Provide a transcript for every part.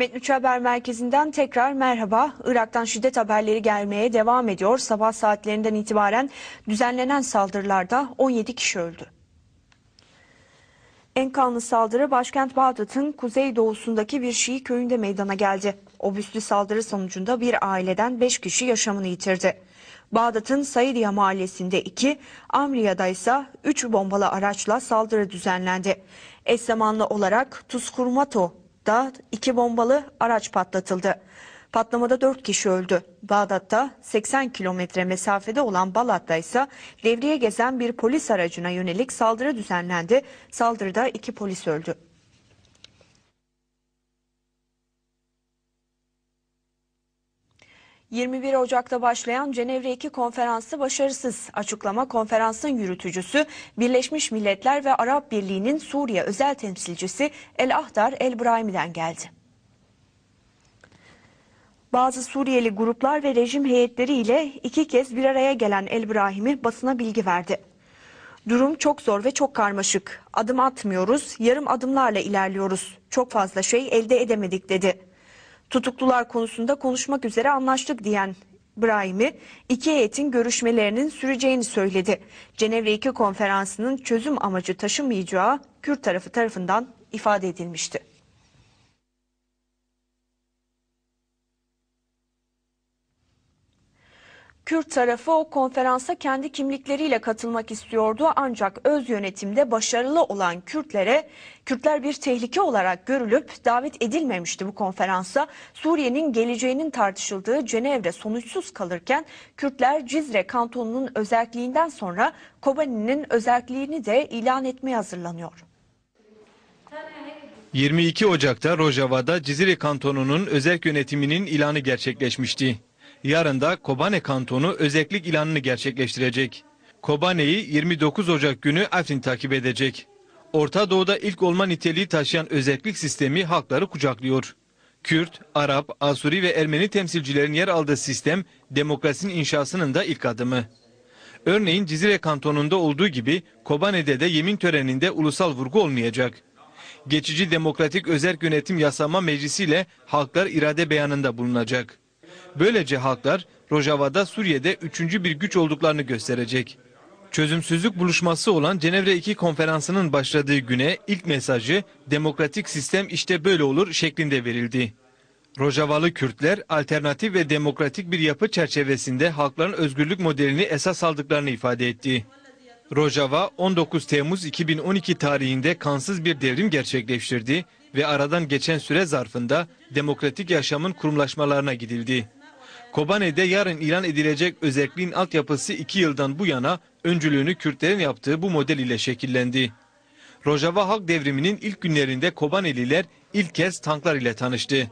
Metnüç Haber Merkezi'nden tekrar merhaba. Irak'tan şiddet haberleri gelmeye devam ediyor. Sabah saatlerinden itibaren düzenlenen saldırılarda 17 kişi öldü. En kanlı saldırı başkent Bağdat'ın kuzeydoğusundaki bir Şii köyünde meydana geldi. Obüslü saldırı sonucunda bir aileden 5 kişi yaşamını yitirdi. Bağdat'ın Saidiye mahallesinde 2, Amriya'da ise 3 bombalı araçla saldırı düzenlendi. Eş zamanlı olarak Tuzkurmato da iki bombalı araç patlatıldı. Patlamada 4 kişi öldü. Bağdat'ta 80 kilometre mesafede olan Balat'ta ise devriye gezen bir polis aracına yönelik saldırı düzenlendi. Saldırıda iki polis öldü. ...21 Ocak'ta başlayan Cenevre 2 konferansı başarısız. Açıklama konferansın yürütücüsü Birleşmiş Milletler ve Arap Birliği'nin Suriye özel temsilcisi El Ahdar El Brahimi'den geldi. Bazı Suriyeli gruplar ve rejim heyetleriyle iki kez bir araya gelen El Brahimi basına bilgi verdi. Durum çok zor ve çok karmaşık. Adım atmıyoruz, yarım adımlarla ilerliyoruz. Çok fazla şey elde edemedik dedi. Tutuklular konusunda konuşmak üzere anlaştık diyen Brahimi, iki heyetin görüşmelerinin süreceğini söyledi. Cenevre 2 konferansının çözüm amacı taşımayacağı Kürt tarafı tarafından ifade edilmişti. Kürt tarafı o konferansa kendi kimlikleriyle katılmak istiyordu ancak öz yönetimde başarılı olan Kürtlere Kürtler bir tehlike olarak görülüp davet edilmemişti bu konferansa. Suriye'nin geleceğinin tartışıldığı Cenevre sonuçsuz kalırken Kürtler Cizre kantonunun özelliğinden sonra Kobani'nin özelliğini de ilan etmeye hazırlanıyor. 22 Ocak'ta Rojava'da Cizre kantonunun özel yönetiminin ilanı gerçekleşmişti. Yarın da Kobane kantonu özellik ilanını gerçekleştirecek. Kobane'yi 29 Ocak günü Afrin takip edecek. Orta Doğu'da ilk olma niteliği taşıyan özellik sistemi halkları kucaklıyor. Kürt, Arap, Asuri ve Ermeni temsilcilerin yer aldığı sistem demokrasinin inşasının da ilk adımı. Örneğin Cizre kantonunda olduğu gibi Kobane'de de yemin töreninde ulusal vurgu olmayacak. Geçici Demokratik Özerk Yönetim Yasama Meclisi ile halklar irade beyanında bulunacak. Böylece halklar Rojava'da Suriye'de üçüncü bir güç olduklarını gösterecek. Çözümsüzlük buluşması olan Cenevre 2 konferansının başladığı güne ilk mesajı demokratik sistem işte böyle olur şeklinde verildi. Rojavalı Kürtler alternatif ve demokratik bir yapı çerçevesinde halkların özgürlük modelini esas aldıklarını ifade etti. Rojava 19 Temmuz 2012 tarihinde kansız bir devrim gerçekleştirdi ve aradan geçen süre zarfında demokratik yaşamın kurumlaşmalarına gidildi. Kobane'de yarın ilan edilecek özelliğin altyapısı iki yıldan bu yana öncülüğünü Kürtlerin yaptığı bu model ile şekillendi. Rojava Halk Devrimi'nin ilk günlerinde Kobaneliler ilk kez tanklar ile tanıştı.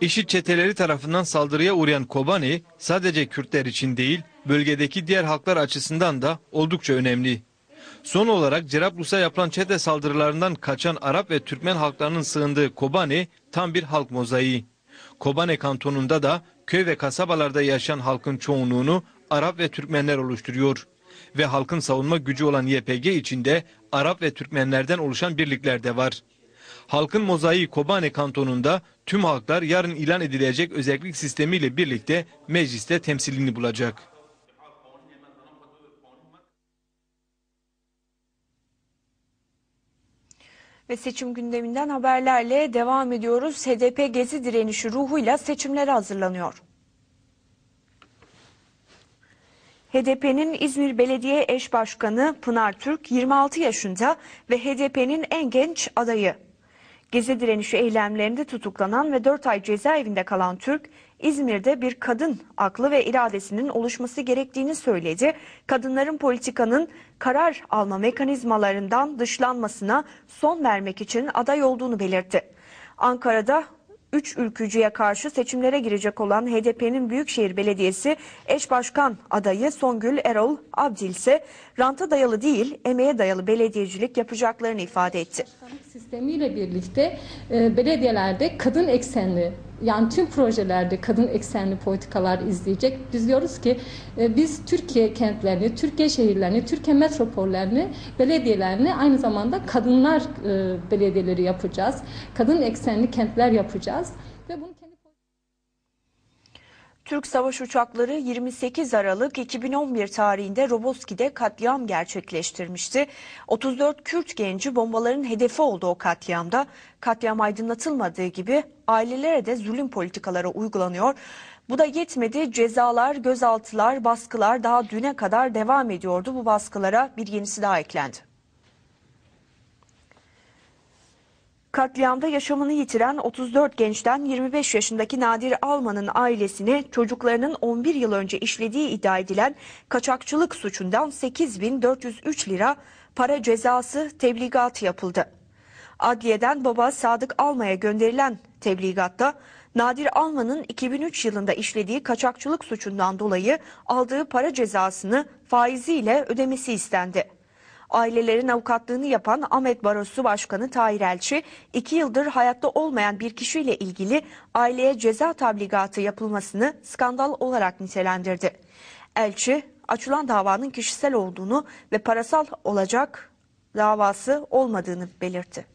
İşit çeteleri tarafından saldırıya uğrayan Kobani sadece Kürtler için değil bölgedeki diğer halklar açısından da oldukça önemli. Son olarak Cerablus'a yapılan çete saldırılarından kaçan Arap ve Türkmen halklarının sığındığı Kobani tam bir halk mozaiği. Kobane kantonunda da köy ve kasabalarda yaşayan halkın çoğunluğunu Arap ve Türkmenler oluşturuyor. Ve halkın savunma gücü olan YPG içinde Arap ve Türkmenlerden oluşan birlikler de var. Halkın mozaiği Kobane kantonunda tüm halklar yarın ilan edilecek özellik sistemiyle birlikte mecliste temsilini bulacak. Ve seçim gündeminden haberlerle devam ediyoruz. HDP gezi direnişi ruhuyla seçimlere hazırlanıyor. HDP'nin İzmir Belediye Eş Başkanı Pınar Türk 26 yaşında ve HDP'nin en genç adayı. Gezi direnişi eylemlerinde tutuklanan ve 4 ay cezaevinde kalan Türk, İzmir'de bir kadın aklı ve iradesinin oluşması gerektiğini söyledi. Kadınların politikanın karar alma mekanizmalarından dışlanmasına son vermek için aday olduğunu belirtti. Ankara'da 3 ülkücüye karşı seçimlere girecek olan HDP'nin Büyükşehir Belediyesi eş başkan adayı Songül Erol Abdil ise ranta dayalı değil emeğe dayalı belediyecilik yapacaklarını ifade etti. Sistemiyle birlikte e, belediyelerde kadın eksenli yani tüm projelerde kadın eksenli politikalar izleyecek. Biz diyoruz ki e, biz Türkiye kentlerini, Türkiye şehirlerini, Türkiye metropollerini, belediyelerini aynı zamanda kadınlar e, belediyeleri yapacağız. Kadın eksenli kentler yapacağız. ve bunu Türk savaş uçakları 28 Aralık 2011 tarihinde Roboski'de katliam gerçekleştirmişti. 34 Kürt genci bombaların hedefi oldu o katliamda. Katliam aydınlatılmadığı gibi ailelere de zulüm politikaları uygulanıyor. Bu da yetmedi. Cezalar, gözaltılar, baskılar daha düne kadar devam ediyordu. Bu baskılara bir yenisi daha eklendi. Katliamda yaşamını yitiren 34 gençten 25 yaşındaki Nadir Alman'ın ailesine çocuklarının 11 yıl önce işlediği iddia edilen kaçakçılık suçundan 8403 lira para cezası tebligatı yapıldı. Adliyeden baba Sadık Alma'ya gönderilen tebligatta Nadir Alman'ın 2003 yılında işlediği kaçakçılık suçundan dolayı aldığı para cezasını faiziyle ödemesi istendi. Ailelerin avukatlığını yapan Ahmet Barosu Başkanı Tahir Elçi, iki yıldır hayatta olmayan bir kişiyle ilgili aileye ceza tabligatı yapılmasını skandal olarak nitelendirdi. Elçi, açılan davanın kişisel olduğunu ve parasal olacak davası olmadığını belirtti.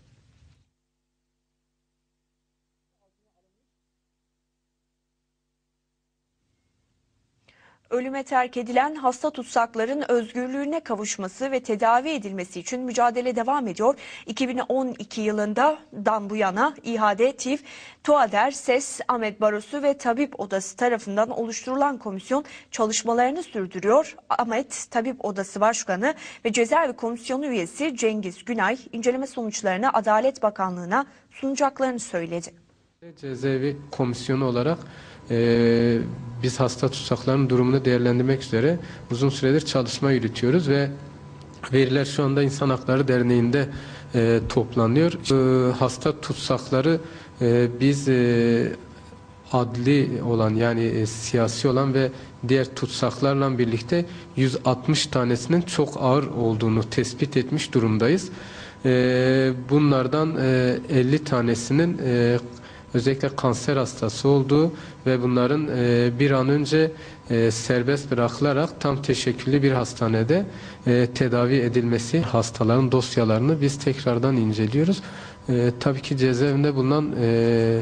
Ölüme terk edilen hasta tutsakların özgürlüğüne kavuşması ve tedavi edilmesi için mücadele devam ediyor. 2012 yılından bu yana İHAD, TİF, TUADER, SES, Ahmet Barosu ve Tabip Odası tarafından oluşturulan komisyon çalışmalarını sürdürüyor. Ahmet Tabip Odası Başkanı ve Cezaevi Komisyonu üyesi Cengiz Günay inceleme sonuçlarını Adalet Bakanlığı'na sunacaklarını söyledi. Cezaevi komisyonu olarak e, biz hasta tutsakların durumunu değerlendirmek üzere uzun süredir çalışma yürütüyoruz ve veriler şu anda İnsan Hakları Derneği'nde e, toplanıyor. E, hasta tutsakları e, biz e, adli olan yani e, siyasi olan ve diğer tutsaklarla birlikte 160 tanesinin çok ağır olduğunu tespit etmiş durumdayız. E, bunlardan e, 50 tanesinin e, özellikle kanser hastası olduğu ve bunların e, bir an önce e, serbest bırakılarak tam teşekküllü bir hastanede e, tedavi edilmesi hastaların dosyalarını biz tekrardan inceliyoruz. E, tabii ki cezaevinde bulunan e,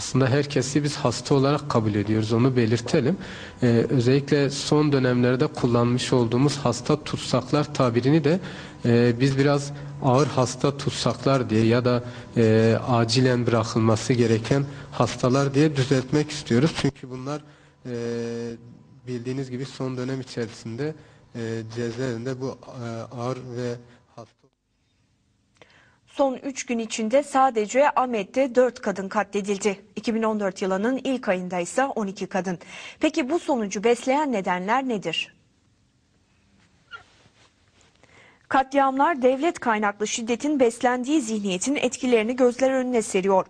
aslında herkesi biz hasta olarak kabul ediyoruz onu belirtelim. Ee, özellikle son dönemlerde kullanmış olduğumuz hasta tutsaklar tabirini de e, biz biraz ağır hasta tutsaklar diye ya da e, acilen bırakılması gereken hastalar diye düzeltmek istiyoruz. Çünkü bunlar e, bildiğiniz gibi son dönem içerisinde e, cezaevinde bu e, ağır ve Son 3 gün içinde sadece Ahmet'te 4 kadın katledildi. 2014 yılının ilk ayında ise 12 kadın. Peki bu sonucu besleyen nedenler nedir? Katliamlar devlet kaynaklı şiddetin beslendiği zihniyetin etkilerini gözler önüne seriyor.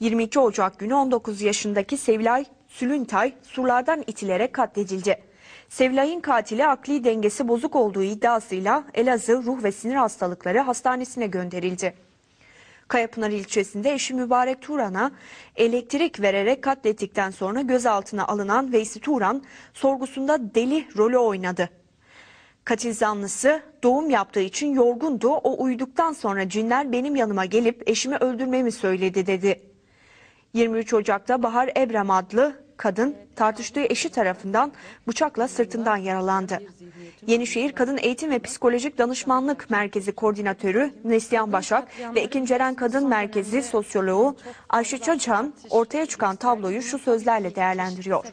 22 Ocak günü 19 yaşındaki Sevilay Sülüntay surlardan itilerek katledildi. Sevilay'ın katili akli dengesi bozuk olduğu iddiasıyla Elazığ Ruh ve Sinir Hastalıkları Hastanesi'ne gönderildi. Kayapınar ilçesinde eşi Mübarek Turan'a elektrik vererek katlettikten sonra gözaltına alınan Veysi Turan sorgusunda deli rolü oynadı. Katil zanlısı doğum yaptığı için yorgundu. O uyuduktan sonra cinler benim yanıma gelip eşimi öldürmemi söyledi dedi. 23 Ocak'ta Bahar Ebrem adlı kadın tartıştığı eşi tarafından bıçakla sırtından yaralandı. Yenişehir Kadın Eğitim ve Psikolojik Danışmanlık Merkezi Koordinatörü Neslihan Başak ve Ekinceren Kadın Merkezi Sosyoloğu Ayşe Çaçan ortaya çıkan tabloyu şu sözlerle değerlendiriyor.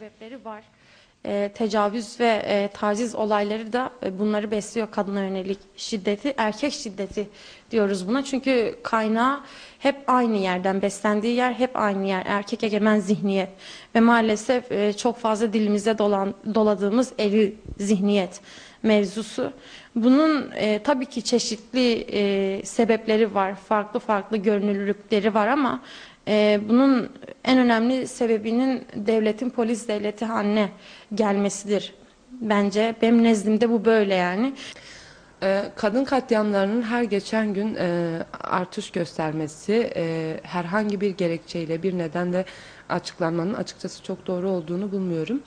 E, tecavüz ve e, taciz olayları da e, bunları besliyor kadına yönelik şiddeti, erkek şiddeti diyoruz buna. Çünkü kaynağı hep aynı yerden beslendiği yer hep aynı yer. Erkek egemen zihniyet ve maalesef e, çok fazla dilimizde dolan, doladığımız eril zihniyet mevzusu. Bunun e, tabii ki çeşitli e, sebepleri var, farklı farklı görünürlükleri var ama e, bunun en önemli sebebinin devletin polis devleti haline gelmesidir. Bence benim nezdimde bu böyle yani. Ee, Kadın katliamlarının her geçen gün e, artış göstermesi e, herhangi bir gerekçeyle bir nedenle açıklanmanın açıkçası çok doğru olduğunu bulmuyorum.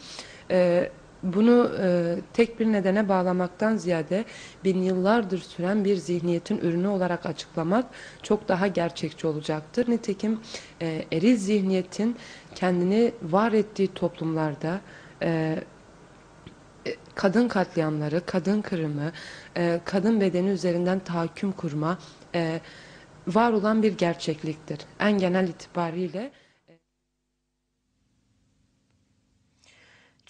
Bunu e, tek bir nedene bağlamaktan ziyade bin yıllardır süren bir zihniyetin ürünü olarak açıklamak çok daha gerçekçi olacaktır. Nitekim e, eril zihniyetin kendini var ettiği toplumlarda e, e, kadın katliamları, kadın kırımı, e, kadın bedeni üzerinden tahakküm kurma e, var olan bir gerçekliktir. En genel itibariyle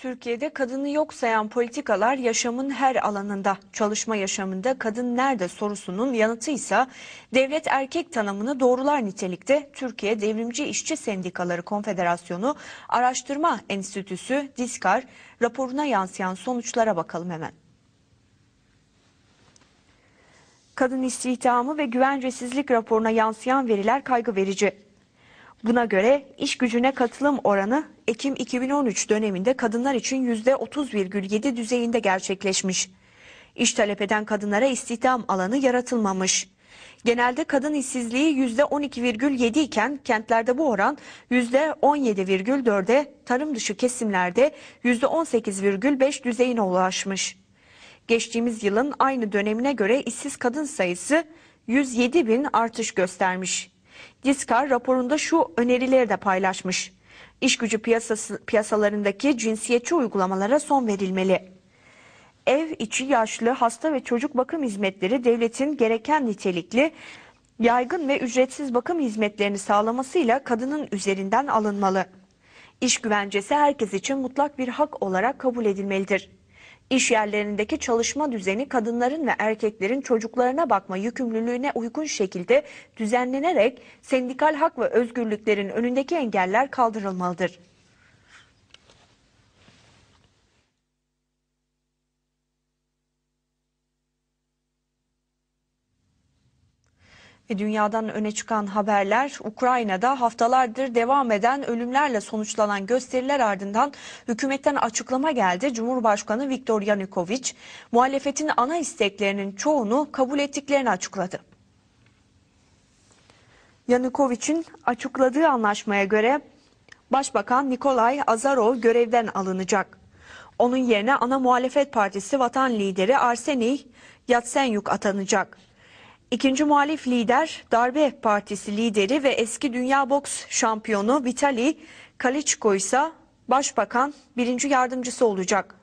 Türkiye'de kadını yok sayan politikalar yaşamın her alanında, çalışma yaşamında kadın nerede sorusunun yanıtı ise devlet erkek tanımını doğrular nitelikte Türkiye Devrimci İşçi Sendikaları Konfederasyonu Araştırma Enstitüsü DİSKAR raporuna yansıyan sonuçlara bakalım hemen. Kadın istihdamı ve güvencesizlik raporuna yansıyan veriler kaygı verici. Buna göre iş gücüne katılım oranı Ekim 2013 döneminde kadınlar için %30,7 düzeyinde gerçekleşmiş. İş talep eden kadınlara istihdam alanı yaratılmamış. Genelde kadın işsizliği %12,7 iken kentlerde bu oran %17,4'e, tarım dışı kesimlerde %18,5 düzeyine ulaşmış. Geçtiğimiz yılın aynı dönemine göre işsiz kadın sayısı 107 bin artış göstermiş. Diskar raporunda şu önerileri de paylaşmış. İş gücü piyasası, piyasalarındaki cinsiyetçi uygulamalara son verilmeli. Ev içi yaşlı, hasta ve çocuk bakım hizmetleri devletin gereken nitelikli, yaygın ve ücretsiz bakım hizmetlerini sağlamasıyla kadının üzerinden alınmalı. İş güvencesi herkes için mutlak bir hak olarak kabul edilmelidir. İş yerlerindeki çalışma düzeni kadınların ve erkeklerin çocuklarına bakma yükümlülüğüne uygun şekilde düzenlenerek sendikal hak ve özgürlüklerin önündeki engeller kaldırılmalıdır. Dünyadan öne çıkan haberler Ukrayna'da haftalardır devam eden ölümlerle sonuçlanan gösteriler ardından hükümetten açıklama geldi. Cumhurbaşkanı Viktor Yanukovych muhalefetin ana isteklerinin çoğunu kabul ettiklerini açıkladı. Yanukovych'in açıkladığı anlaşmaya göre Başbakan Nikolay Azarov görevden alınacak. Onun yerine ana muhalefet partisi vatan lideri Arseniy Yatsenyuk atanacak. İkinci muhalif lider Darbe Partisi lideri ve eski dünya boks şampiyonu Vitali Klitschko ise başbakan birinci yardımcısı olacak.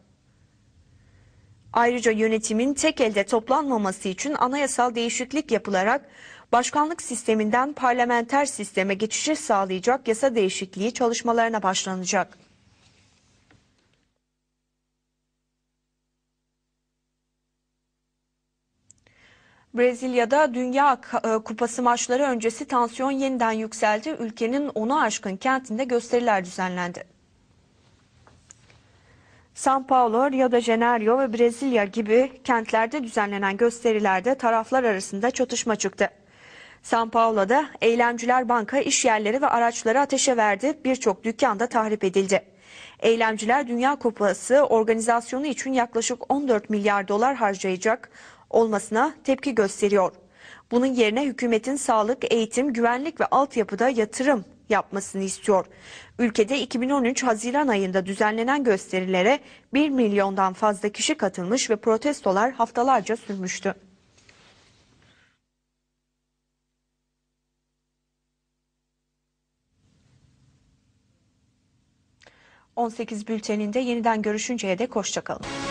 Ayrıca yönetimin tek elde toplanmaması için anayasal değişiklik yapılarak başkanlık sisteminden parlamenter sisteme geçişi sağlayacak yasa değişikliği çalışmalarına başlanacak. Brezilya'da Dünya e, Kupası maçları öncesi tansiyon yeniden yükseldi. Ülkenin onu aşkın kentinde gösteriler düzenlendi. São Paulo, Rio de Janeiro ve Brezilya gibi kentlerde düzenlenen gösterilerde taraflar arasında çatışma çıktı. São Paulo'da eylemciler banka, iş yerleri ve araçları ateşe verdi. Birçok dükkan da tahrip edildi. Eylemciler Dünya Kupası organizasyonu için yaklaşık 14 milyar dolar harcayacak olmasına tepki gösteriyor. Bunun yerine hükümetin sağlık, eğitim, güvenlik ve altyapıda yatırım yapmasını istiyor. Ülkede 2013 Haziran ayında düzenlenen gösterilere 1 milyondan fazla kişi katılmış ve protestolar haftalarca sürmüştü. ...18 bülteninde yeniden görüşünceye dek hoşçakalın.